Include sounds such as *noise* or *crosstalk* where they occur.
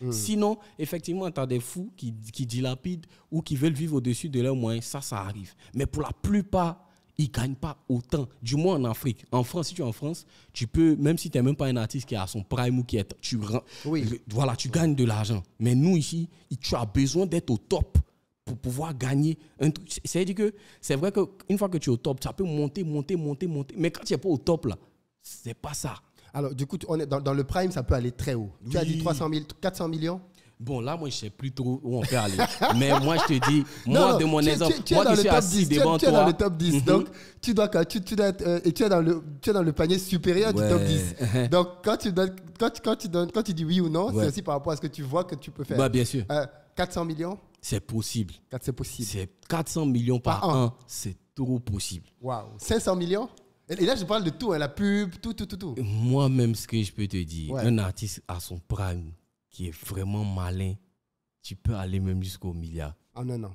Hmm. Sinon, effectivement, tu as des fous qui, qui dilapident ou qui veulent vivre au-dessus de leurs moyens. Ça, ça arrive. Mais pour la plupart, ils ne gagnent pas autant. Du moins en Afrique. En France, si tu es en France, tu peux, même si tu n'es même pas un artiste qui à son prime ou qui est. Tu, Oui. voilà, tu gagnes de l'argent. Mais nous, ici, tu as besoin d'être au top pour pouvoir gagner un truc. C'est- C'est-à-dire que c'est vrai qu'une fois que tu es au top, ça peut monter, monter, monter, monter. Mais quand tu n'es pas au top, là, c'est pas ça. Alors, du coup, on est dans, dans le prime, ça peut aller très haut. Tu as dit Oui. 300 000, 400 millions? Bon, là, moi, je sais plus trop où on peut aller. *laughs* Mais moi, je te dis, *laughs* Non, moi, non, de mon tu- exemple, tu- tu es moi dans qui le suis top assis 10, tu es- devant tu es toi. dans le top 10. Mhm. Donc, tu, dois, tu, tu dois être, euh, et tu es, dans le, tu es dans le panier supérieur du Ouais. top 10. Donc, quand tu, donnes, quand, quand, tu donnes, quand tu dis oui ou non, Ouais. c'est aussi par rapport à ce que tu vois que tu peux faire. Bah, bien sûr, Euh, 400 millions? C'est possible. C'est possible. C'est 400 millions par, Par an. an, c'est trop possible. Waouh. 500 millions? Et, là, je parle de tout, hein, la pub, tout, tout, tout, tout. Moi-même, ce que je peux te dire, Ouais. un artiste à son prime qui est vraiment malin, tu peux aller même jusqu'au milliard. En un an.